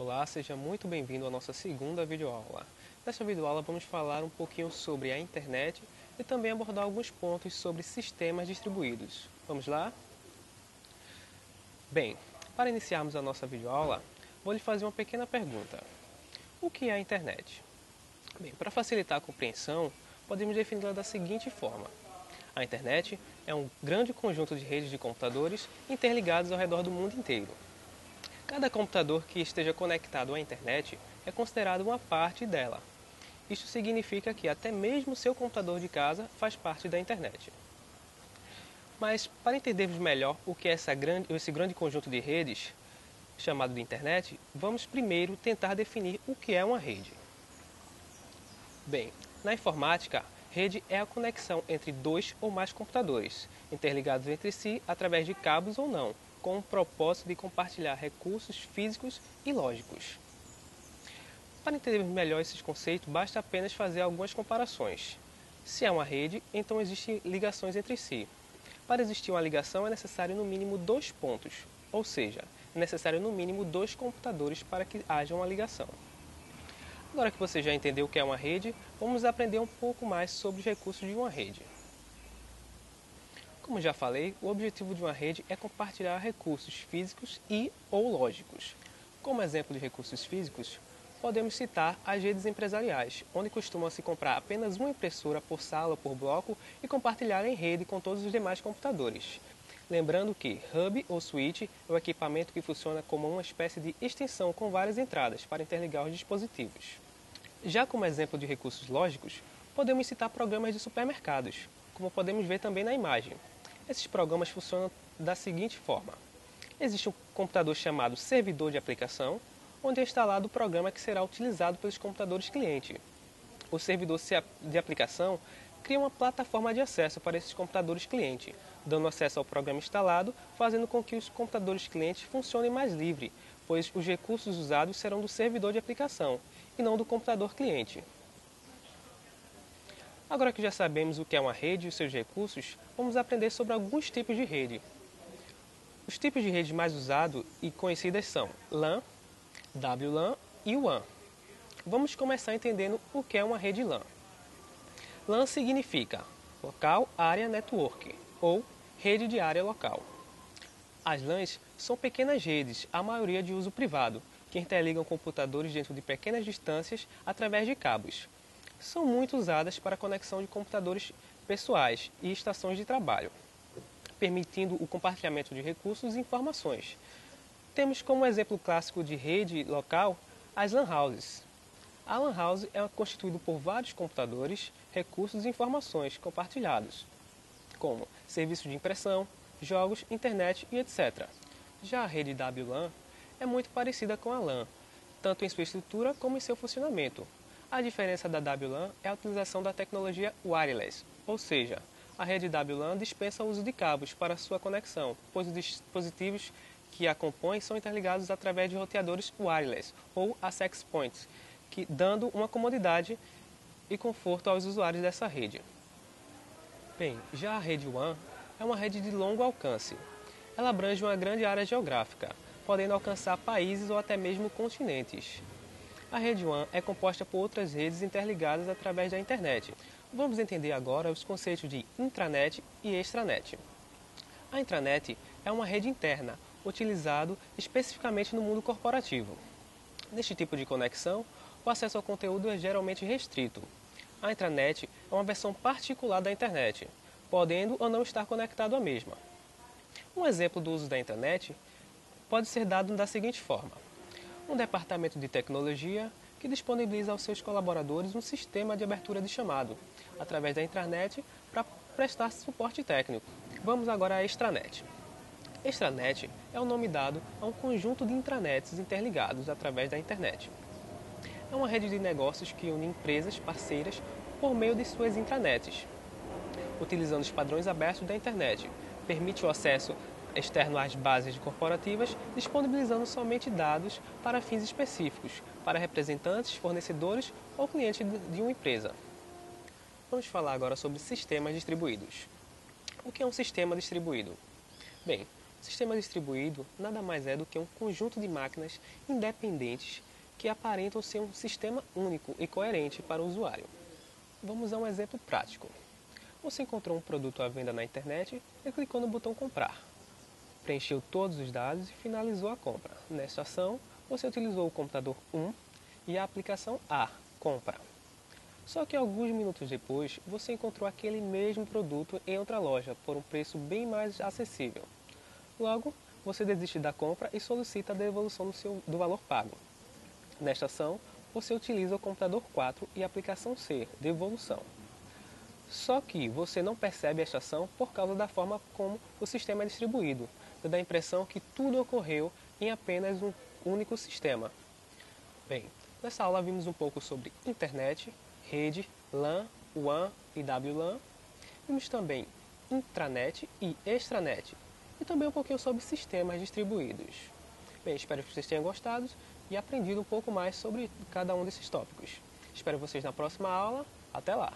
Olá, seja muito bem-vindo à nossa segunda videoaula. Nesta videoaula vamos falar um pouquinho sobre a internet e também abordar alguns pontos sobre sistemas distribuídos. Vamos lá? Bem, para iniciarmos a nossa videoaula, vou lhe fazer uma pequena pergunta. O que é a internet? Bem, para facilitar a compreensão, podemos defini-la da seguinte forma. A internet é um grande conjunto de redes de computadores interligados ao redor do mundo inteiro. Cada computador que esteja conectado à internet é considerado uma parte dela. Isso significa que até mesmo seu computador de casa faz parte da internet. Mas para entendermos melhor o que é grande, esse grande conjunto de redes, chamado de internet, vamos primeiro tentar definir o que é uma rede. Bem, na informática, rede é a conexão entre dois ou mais computadores, interligados entre si através de cabos ou não, com o propósito de compartilhar recursos físicos e lógicos. Para entendermos melhor esses conceitos, basta apenas fazer algumas comparações. Se é uma rede, então existem ligações entre si. Para existir uma ligação é necessário no mínimo dois pontos, ou seja, é necessário no mínimo dois computadores para que haja uma ligação. Agora que você já entendeu o que é uma rede, vamos aprender um pouco mais sobre os recursos de uma rede. Como já falei, o objetivo de uma rede é compartilhar recursos físicos e ou lógicos. Como exemplo de recursos físicos, podemos citar as redes empresariais, onde costuma se comprar apenas uma impressora por sala ou por bloco e compartilhar em rede com todos os demais computadores. Lembrando que hub ou switch é o equipamento que funciona como uma espécie de extensão com várias entradas para interligar os dispositivos. Já como exemplo de recursos lógicos, podemos citar programas de supermercados, como podemos ver também na imagem. Esses programas funcionam da seguinte forma: existe um computador chamado servidor de aplicação, onde é instalado o programa que será utilizado pelos computadores cliente. O servidor de aplicação cria uma plataforma de acesso para esses computadores cliente, dando acesso ao programa instalado, fazendo com que os computadores clientes funcionem mais livre, pois os recursos usados serão do servidor de aplicação e não do computador cliente. Agora que já sabemos o que é uma rede e os seus recursos, vamos aprender sobre alguns tipos de rede. Os tipos de rede mais usados e conhecidas são LAN, WLAN e WAN. Vamos começar entendendo o que é uma rede LAN. LAN significa Local Area Network ou rede de área local. As LANs são pequenas redes, a maioria de uso privado, que interligam computadores dentro de pequenas distâncias através de cabos são muito usadas para conexão de computadores pessoais e estações de trabalho, permitindo o compartilhamento de recursos e informações. Temos como exemplo clássico de rede local as LAN houses. A LAN house é constituído por vários computadores, recursos e informações compartilhados, como serviços de impressão, jogos, internet e etc. Já a rede WLAN é muito parecida com a LAN, tanto em sua estrutura como em seu funcionamento, a diferença da WLAN é a utilização da tecnologia wireless, ou seja, a rede WLAN dispensa o uso de cabos para sua conexão, pois os dispositivos que a compõem são interligados através de roteadores wireless ou access points, que dando uma comodidade e conforto aos usuários dessa rede. Bem, já a rede WAN é uma rede de longo alcance. Ela abrange uma grande área geográfica, podendo alcançar países ou até mesmo continentes. A rede WAN é composta por outras redes interligadas através da internet. Vamos entender agora os conceitos de intranet e extranet. A intranet é uma rede interna, utilizado especificamente no mundo corporativo. Neste tipo de conexão, o acesso ao conteúdo é geralmente restrito. A intranet é uma versão particular da internet, podendo ou não estar conectado à mesma. Um exemplo do uso da intranet pode ser dado da seguinte forma: um departamento de tecnologia que disponibiliza aos seus colaboradores um sistema de abertura de chamado, através da intranet, para prestar suporte técnico. Vamos agora à extranet. Extranet é o nome dado a um conjunto de intranets interligados através da internet. É uma rede de negócios que une empresas parceiras por meio de suas intranets. Utilizando os padrões abertos da internet, permite o acesso externo às bases corporativas, disponibilizando somente dados para fins específicos, para representantes, fornecedores ou clientes de uma empresa. Vamos falar agora sobre sistemas distribuídos. O que é um sistema distribuído? Bem, Sistema distribuído nada mais é do que um conjunto de máquinas independentes que aparentam ser um sistema único e coerente para o usuário. Vamos a um exemplo prático. Você encontrou um produto à venda na internet e clicou no botão comprar. Preencheu todos os dados e finalizou a compra. Nesta ação, você utilizou o computador 1 e a aplicação A, compra. Só que alguns minutos depois, você encontrou aquele mesmo produto em outra loja por um preço bem mais acessível. Logo, você desiste da compra e solicita a devolução do, seu, do valor pago. Nesta ação, você utiliza o computador 4 e a aplicação C, devolução. Só que você não percebe esta ação por causa da forma como o sistema é distribuído, dando a impressão que tudo ocorreu em apenas um único sistema. Bem, nessa aula vimos um pouco sobre internet, rede, LAN, WAN e WLAN. Vimos também intranet e extranet, e também um pouquinho sobre sistemas distribuídos. Bem, espero que vocês tenham gostado e aprendido um pouco mais sobre cada um desses tópicos. Espero vocês na próxima aula. Até lá!